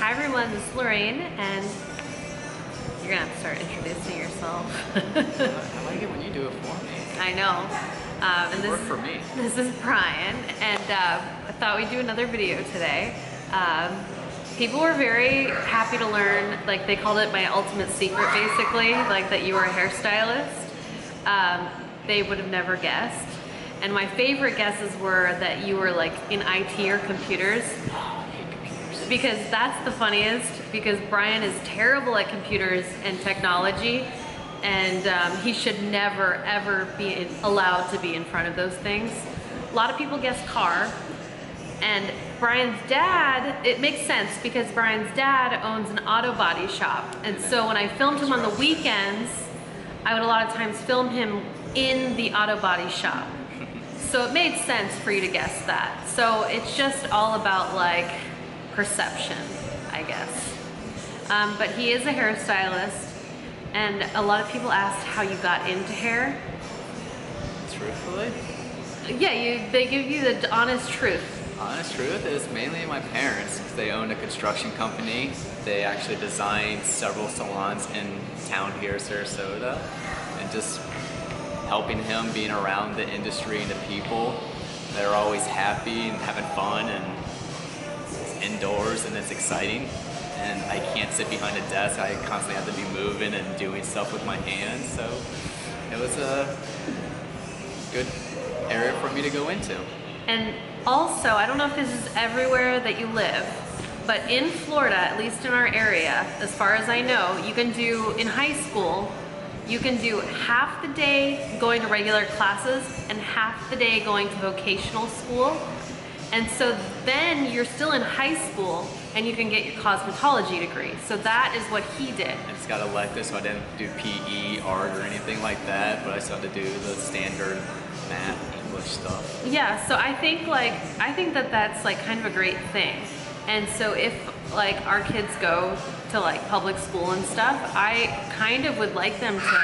Hi everyone, this is Lorraine, and you're gonna have to start introducing yourself. I like it when you do it for me. I know. Um, and Work this, for me. this is Brian, and uh, I thought we'd do another video today. Um, people were very happy to learn, like they called it my ultimate secret basically, like that you were a hairstylist. Um, they would have never guessed. And my favorite guesses were that you were like in IT or computers Oh, I hate computers. Because that's the funniest because Brian is terrible at computers and technology and um, he should never ever be in, allowed to be in front of those things. A lot of people guess car and Brian's dad, it makes sense because Brian's dad owns an auto body shop and so when I filmed him on the weekends, I would a lot of times film him in the auto body shop. So it made sense for you to guess that. So it's just all about like perception, I guess. Um, but he is a hairstylist, and a lot of people asked how you got into hair. Truthfully, Yeah, you they give you the honest truth. honest truth is mainly my parents. 'cause They owned a construction company. They actually designed several salons in town here, Sarasota, and just helping him, being around the industry and the people. They're always happy and having fun and indoors and it's exciting. And I can't sit behind a desk. I constantly have to be moving and doing stuff with my hands. So it was a good area for me to go into. And also, I don't know if this is everywhere that you live, but in Florida, at least in our area, as far as I know, you can do in high school, you can do half the day going to regular classes and half the day going to vocational school. And so then you're still in high school and you can get your cosmetology degree. So that is what he did. I just got elected, so I didn't do PE, art, or anything like that, but I still had to do the standard math, English stuff. Yeah, so I think like I think that that's like kind of a great thing. And so if like our kids go to like public school and stuff, I kind of would like them to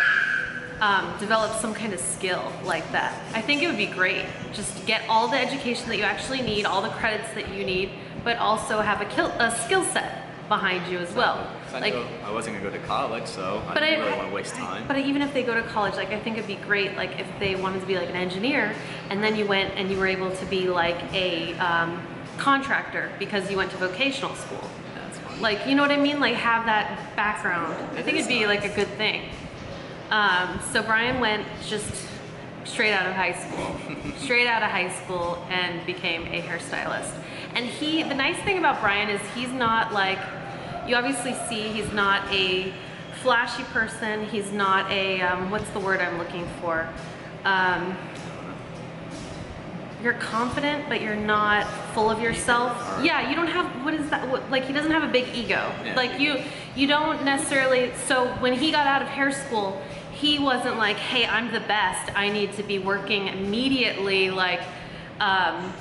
um, develop some kind of skill like that. I think it would be great. Just get all the education that you actually need, all the credits that you need, but also have a, kill, a skill set behind you as well. I Like, I wasn't gonna go to college, so I didn't I, really want to waste time. But even if they go to college, like I think it'd be great, like if they wanted to be like an engineer, and then you went and you were able to be like a um, contractor because you went to vocational school. That's fine. Like you know what I mean? Like have that background. I think it'd be nice. like a good thing. Um, so Brian went just straight out of high school, straight out of high school, and became a hairstylist. And he, the nice thing about Brian is he's not like, you obviously see he's not a flashy person. He's not a, um, what's the word I'm looking for? Um, you're confident, but you're not full of yourself. Yeah, you don't have what is that? What, like he doesn't have a big ego. Yeah. Like you, you don't necessarily. So when he got out of hair school, he wasn't like, "Hey, I'm the best. I need to be working immediately." Like. Um,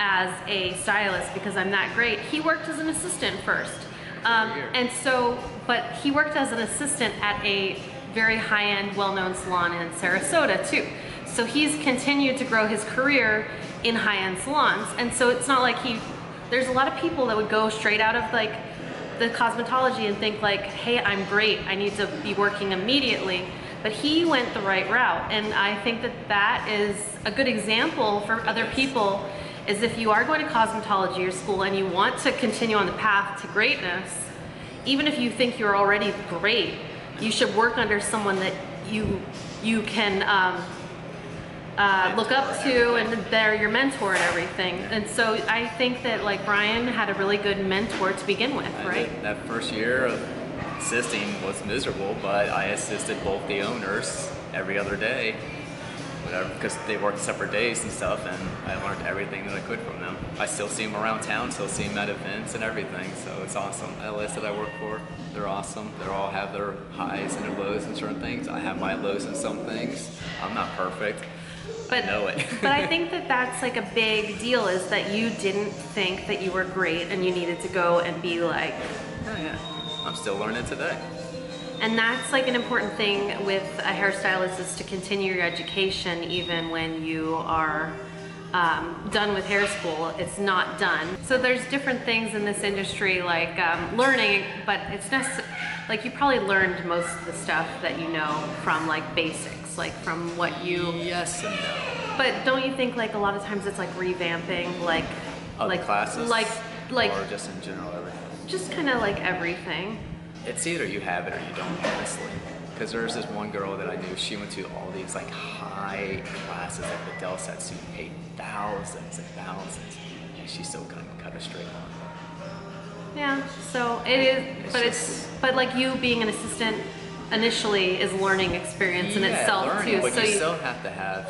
as a stylist because I'm that great. He worked as an assistant first. Um, and so, but he worked as an assistant at a very high-end, well-known salon in Sarasota too. So he's continued to grow his career in high-end salons. And so it's not like he, there's a lot of people that would go straight out of like the cosmetology and think like, hey, I'm great, I need to be working immediately. But he went the right route. And I think that that is a good example for other people is if you are going to cosmetology or school and you want to continue on the path to greatness, even if you think you're already great, you should work under someone that you you can um, uh, look up to and they're your mentor and everything. And so I think that like Brian had a really good mentor to begin with, right? That first year of assisting was miserable, but I assisted both the owners every other day, whatever, because they worked separate days and stuff, and I learned everything that I could from them. I still see them around town, still see them at events and everything, so it's awesome. List that I work for, they're awesome. They all have their highs and their lows in certain things. I have my lows in some things. I'm not perfect. But, I know it. but I think that that's like a big deal is that you didn't think that you were great and you needed to go and be like, Oh, yeah. I'm still learning today. and that's like an important thing with a hairstylist is to continue your education even when you are um, done with hair school. It's not done. So there's different things in this industry like um, learning, but it's necessary. Like you probably learned most of the stuff that you know from like basics, like from what you. Yes and no. But don't you think like a lot of times it's like revamping, like Of like classes? like like or just in general. Just kind of like everything. It's either you have it or you don't, honestly. Because there's this one girl that I knew, she went to all these like high classes at the Dell Setsu, paid thousands and thousands, and she still couldn't cut a straight line. Yeah, so it is, It's but it's, but like you being an assistant initially is learning experience in Yeah, itself learning, too. But so you you, still have to have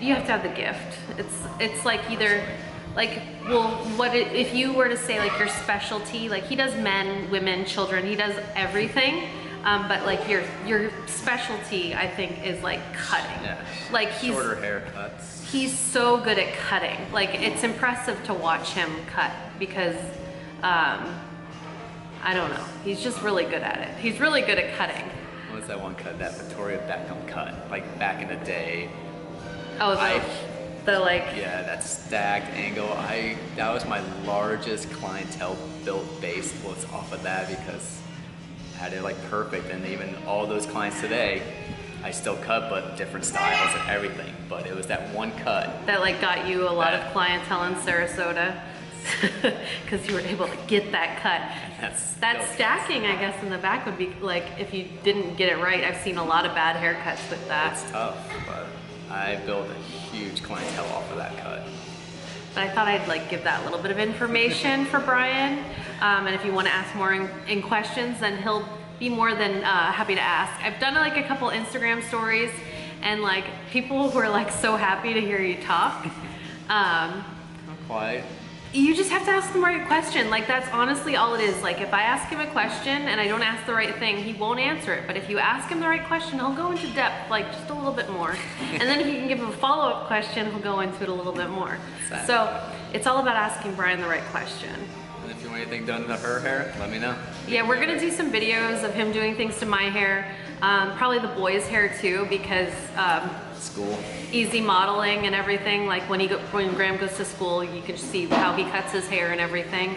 you have to have the gift. It's it's like either like well what if you were to say like your specialty like he does men, women, children, he does everything. Um, but like your your specialty I think is like cutting. yeah, Like he's shorter haircuts. he's so good at cutting. Like it's impressive to watch him cut because um, I don't know. He's just really good at it. He's really good at cutting. What was that one cut? That Victoria Beckham cut, like back in the day. Oh, the, I- the like Yeah, that stacked angle. I that was my largest clientele built base was off of that because I had it like perfect, and even all those clients today, I still cut, but different styles and everything. But it was that one cut. that like got you a lot of clientele in Sarasota because you were able to get that cut. That's That stacking, I guess, in the back would be like if you didn't get it right. I've seen a lot of bad haircuts with that. It's tough, but I built a huge clientele off of that cut. But I thought I'd like give that little bit of information for Brian. Um, and if you want to ask more in, in questions, then he'll be more than uh, happy to ask. I've done like a couple Instagram stories, and like people were like so happy to hear you talk. Um, Not quite. You just have to ask the right question. Like that's honestly all it is. Like if I ask him a question and I don't ask the right thing, he won't answer it. But if you ask him the right question, he'll go into depth, like just a little bit more. and then if you can give him a follow-up question, he'll go into it a little bit more. So it's all about asking Brian the right question. And if you want anything done to her hair, let me know. Yeah, we're gonna do some videos of him doing things to my hair, um, probably the boys' hair too, because um, School. easy modeling and everything. Like when he go, when Graham goes to school, you can see how he cuts his hair and everything.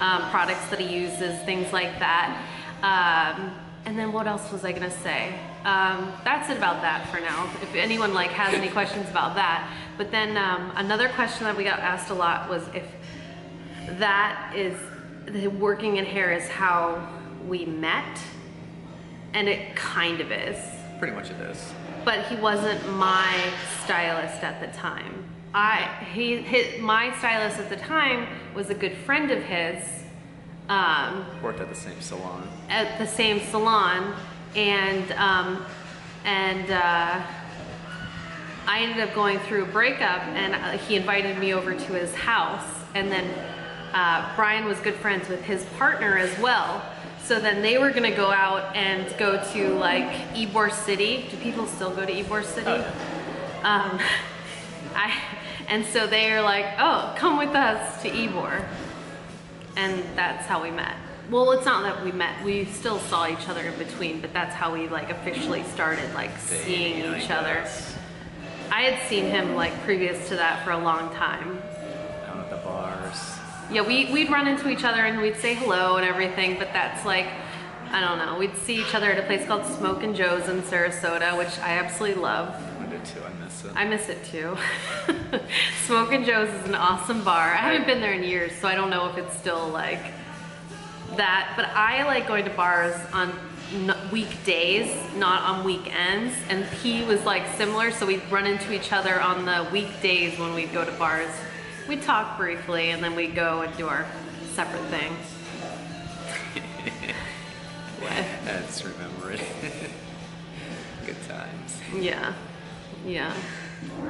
Um, products that he uses, things like that. Um, and then what else was I gonna say? Um, that's it about that for now. If anyone like has any questions about that. But then um, another question that we got asked a lot was if that is the working in hair is how we met, and it kind of is Pretty much it is. but he wasn't my stylist at the time. I he his, my stylist at the time was a good friend of his um, Worked at the same salon. at the same salon, and um, and uh, I ended up going through a breakup, and uh, he invited me over to his house, and then uh, Brian was good friends with his partner as well. So then they were gonna go out and go to like Ybor City. Do people still go to Ybor City? Oh, yeah. Um, I, and so they are like, oh, come with us to Ybor. And that's how we met. Well, it's not that we met. We still saw each other in between, but that's how we like officially started like seeing Dating, I each other. I had seen him like previous to that for a long time. Down at the bars. Yeah, we, we'd run into each other and we'd say hello and everything, but that's like, I don't know. We'd see each other at a place called Smoke and Joe's in Sarasota, which I absolutely love. I did too. I miss it. I miss it too. Smoke and Joe's is an awesome bar. I haven't been there in years, so I don't know if it's still like that. But I like going to bars on weekdays, not on weekends. And he was like similar, so we'd run into each other on the weekdays when we'd go to bars. We'd talk briefly, and then we'd go and do our separate thing. What? I just remember it. Good times. Yeah, yeah.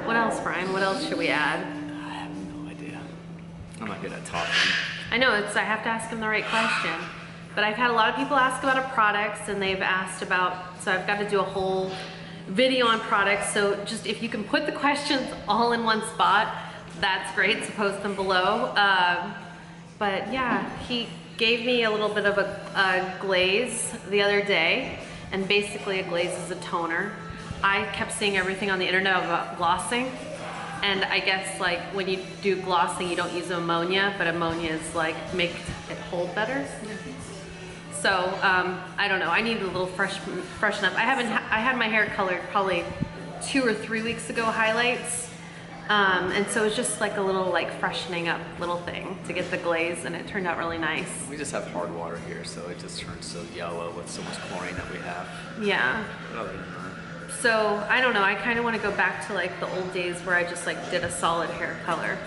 What else, Brian? What else should we add? I have no idea. I'm not good at talking. I know it's I have to ask him the right question. But I've had a lot of people ask about a products and they've asked about so I've got to do a whole video on products. So just if you can put the questions all in one spot, that's great. So post them below. Um, but yeah, he gave me a little bit of a, a glaze the other day, and basically a glaze is a toner. I kept seeing everything on the internet about glossing, And I guess like when you do glossing, you don't use ammonia, but ammonia is like make it hold better. So um, I don't know. I need a little fresh freshen up. I haven't. I had my hair colored probably two or three weeks ago. Highlights. Um, and so it's just like a little like freshening up little thing to get the glaze, and it turned out really nice. We just have hard water here, so it just turns so yellow with so much chlorine that we have. Yeah. But other than that, So I don't know. I kind of want to go back to like the old days where I just like did a solid hair color.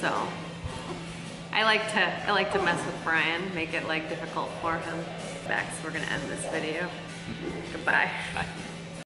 So I like to I like to mess with Brian, make it like difficult for him. Back, so we're gonna end this video. Goodbye. bye.